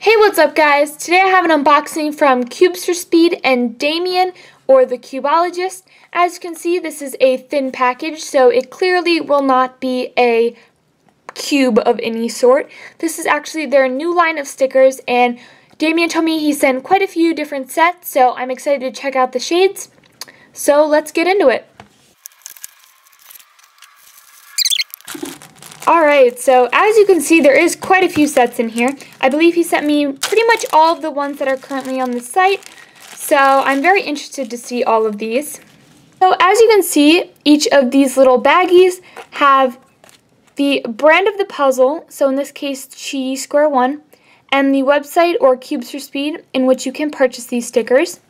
Hey, what's up guys? Today I have an unboxing from Cubes for Speed and Damien, or the Cubeologist. As you can see, this is a thin package, so it clearly will not be a cube of any sort. This is actually their new line of stickers, and Damien told me he sent quite a few different sets, so I'm excited to check out the shades. So let's get into it. Alright, so as you can see, there is quite a few sets in here. I believe he sent me pretty much all of the ones that are currently on the site, so I'm very interested to see all of these. So as you can see, each of these little baggies have the brand of the puzzle, so in this case, Chi Square One, and the website or Cubes for Speed in which you can purchase these stickers.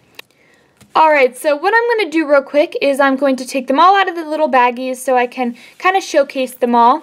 Alright, so what I'm going to do real quick is I'm going to take them all out of the little baggies so I can kind of showcase them all.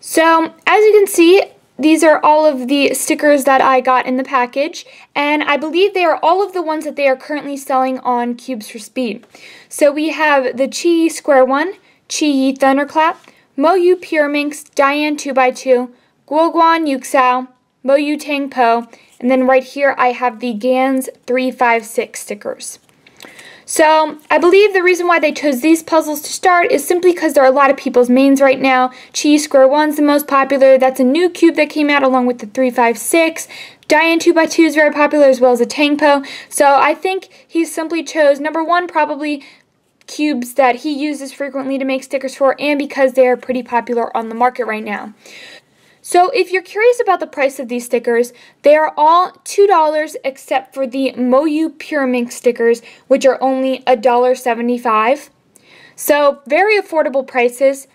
So, as you can see, these are all of the stickers that I got in the package, and I believe they are all of the ones that they are currently selling on Cubes for Speed. So we have the Chi Square One, QiYi Thunderclap, Moyu Pyraminx, Dayan 2x2, Guo Guoguan Yuexiao, Moyu Tangpo, and then right here I have the Gans 356 stickers. So I believe the reason why they chose these puzzles to start is simply because there are a lot of people's mains right now. Chi Square 1's the most popular. That's a new cube that came out along with the 356. Dayan 2x2 is very popular as well as a Tangpo. So I think he simply chose number one, probably cubes that he uses frequently to make stickers for and because they are pretty popular on the market right now. So if you're curious about the price of these stickers, they are all $2 except for the Moyu Pyraminx stickers, which are only $1.75. So very affordable prices.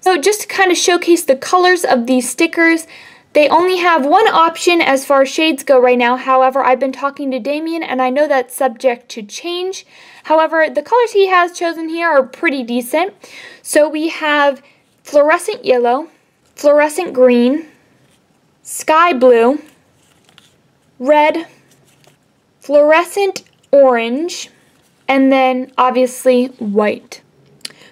So just to kind of showcase the colors of these stickers, they only have one option as far as shades go right now. However, I've been talking to Damien and I know that's subject to change. However, the colors he has chosen here are pretty decent. So we have fluorescent yellow, fluorescent green, sky blue, red, fluorescent orange, and then obviously white.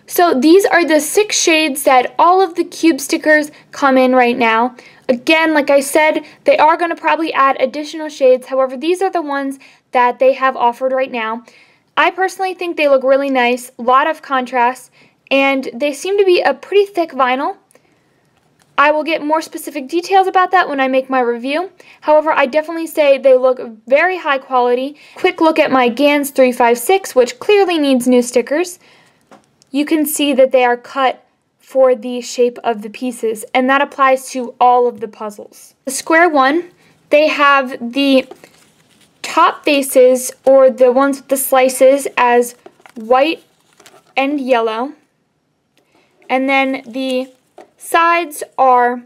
So these are the six shades that all of the cube stickers come in right now. Again, like I said, they are going to probably add additional shades. However, these are the ones that they have offered right now. I personally think they look really nice, a lot of contrast, and they seem to be a pretty thick vinyl. I will get more specific details about that when I make my review. However, I definitely say they look very high quality. Quick look at my GANS 356, which clearly needs new stickers. You can see that they are cut for the shape of the pieces, and that applies to all of the puzzles. The square one, they have the top faces, or the ones with the slices, as white and yellow. And then the Sides are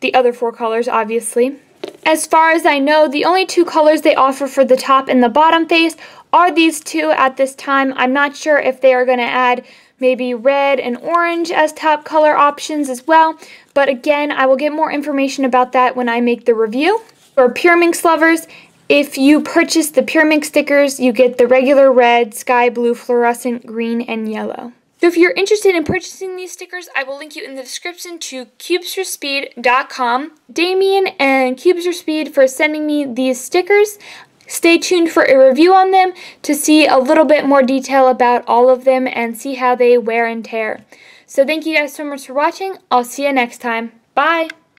the other four colors, obviously. As far as I know, the only two colors they offer for the top and the bottom face are these two at this time. I'm not sure if they are going to add maybe red and orange as top color options as well. But again, I will get more information about that when I make the review. For Pyraminx lovers, if you purchase the Pure Pyraminx stickers, you get the regular red, sky blue, fluorescent, green, and yellow. So if you're interested in purchasing these stickers, I will link you in the description to cubesforspeed.com. Damien and Cubes for Speed for sending me these stickers. Stay tuned for a review on them to see a little bit more detail about all of them and see how they wear and tear. So thank you guys so much for watching. I'll see you next time. Bye!